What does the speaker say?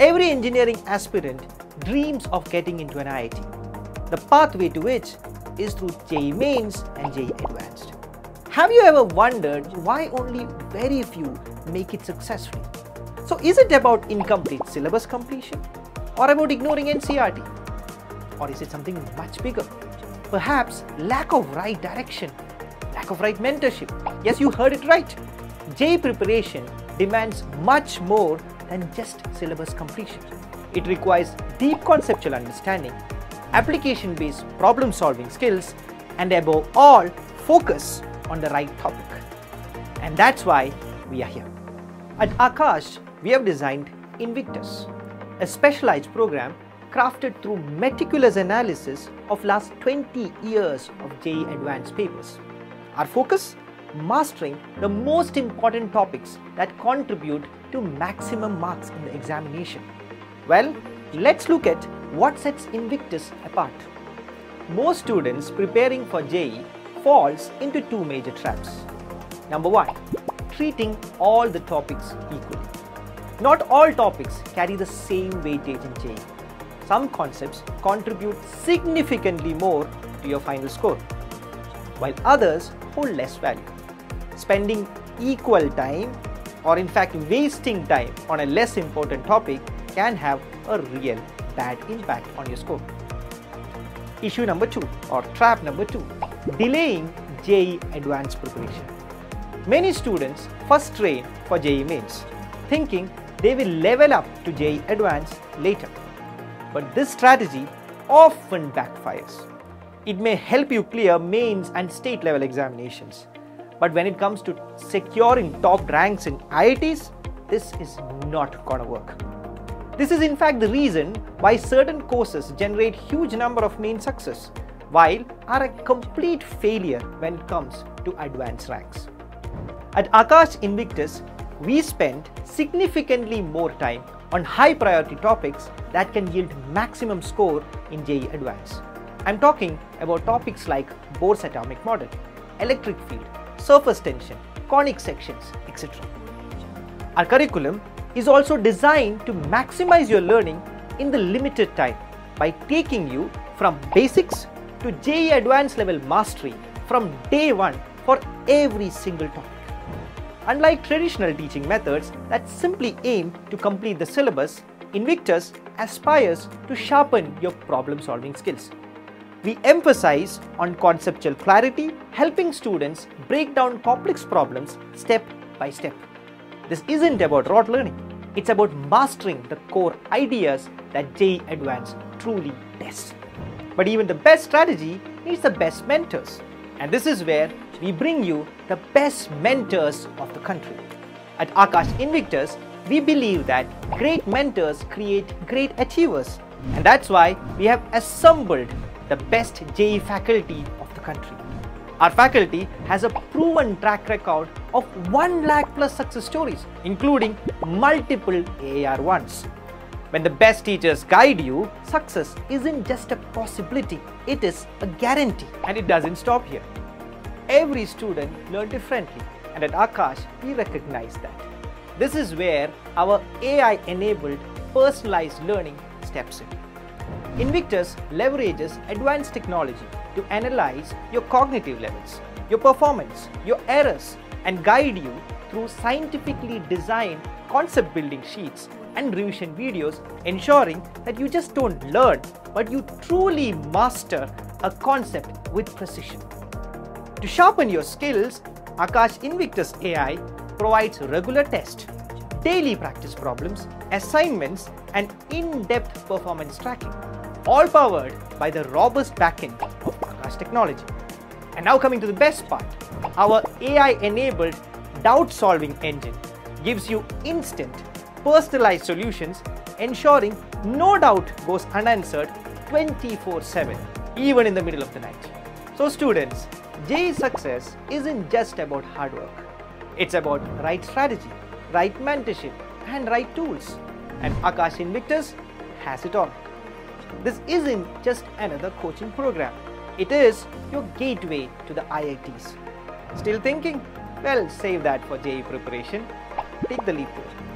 Every engineering aspirant dreams of getting into an IIT. The pathway to which is through JEE Mains and JEE Advanced. Have you ever wondered why only very few make it successfully? So is it about incomplete syllabus completion or about ignoring NCERT? Or is it something much bigger? Perhaps lack of right direction, lack of right mentorship. Yes, you heard it right. JEE preparation demands much more than just syllabus completion. It requires deep conceptual understanding, application-based problem-solving skills, and above all, focus on the right topic. And that's why we are here. At Aakash, we have designed Invictus, a specialized program crafted through meticulous analysis of last 20 years of JEE Advanced papers. Our focus? Mastering the most important topics that contribute to maximum marks in the examination. Well, let's look at what sets Invictus apart. Most students preparing for JEE falls into two major traps. Number one, treating all the topics equally. Not all topics carry the same weightage in JEE. Some concepts contribute significantly more to your final score, while others hold less value. Spending equal time or in fact wasting time on a less important topic can have a real bad impact on your score. Issue number two or trap number two, delaying JEE advanced preparation. Many students first train for JEE mains, thinking they will level up to JEE advanced later. But this strategy often backfires. It may help you clear mains and state level examinations. But when it comes to securing top ranks in IITs, this is not gonna work. This is in fact the reason why certain courses generate huge number of main success, while are a complete failure when it comes to advanced ranks. At Aakash Invictus, we spend significantly more time on high priority topics that can yield maximum score in JEE Advanced. I'm talking about topics like Bohr's atomic model, electric field, surface tension, conic sections, etc. Our curriculum is also designed to maximize your learning in the limited time by taking you from basics to JEE advanced level mastery from day one for every single topic. Unlike traditional teaching methods that simply aim to complete the syllabus, Invictus aspires to sharpen your problem solving skills. We emphasize on conceptual clarity, helping students break down complex problems step by step. This isn't about rote learning, it's about mastering the core ideas that JEE Advanced truly tests. But even the best strategy needs the best mentors. And this is where we bring you the best mentors of the country. At Aakash Invictus, we believe that great mentors create great achievers. And that's why we have assembled the best JEE faculty of the country. Our faculty has a proven track record of 1 lakh plus success stories, including multiple AIR ones. When the best teachers guide you, success isn't just a possibility, it is a guarantee. And it doesn't stop here. Every student learns differently, and at Aakash, we recognize that. This is where our AI enabled personalized learning steps in. Invictus leverages advanced technology to analyze your cognitive levels, your performance, your errors, and guide you through scientifically designed concept building sheets and revision videos, ensuring that you just don't learn, but you truly master a concept with precision. To sharpen your skills, Aakash Invictus AI provides regular tests, daily practice problems, assignments, and in-depth performance tracking, all powered by the robust backend of Aakash technology. And now coming to the best part, our AI-enabled doubt-solving engine gives you instant, personalized solutions, ensuring no doubt goes unanswered 24-7, even in the middle of the night. So students, JEE success isn't just about hard work. It's about right strategy, right mentorship, and right tools. And Aakash Invictus has it all. This isn't just another coaching program. It is your gateway to the IITs. Still thinking? Well, save that for JEE preparation. Take the leap it.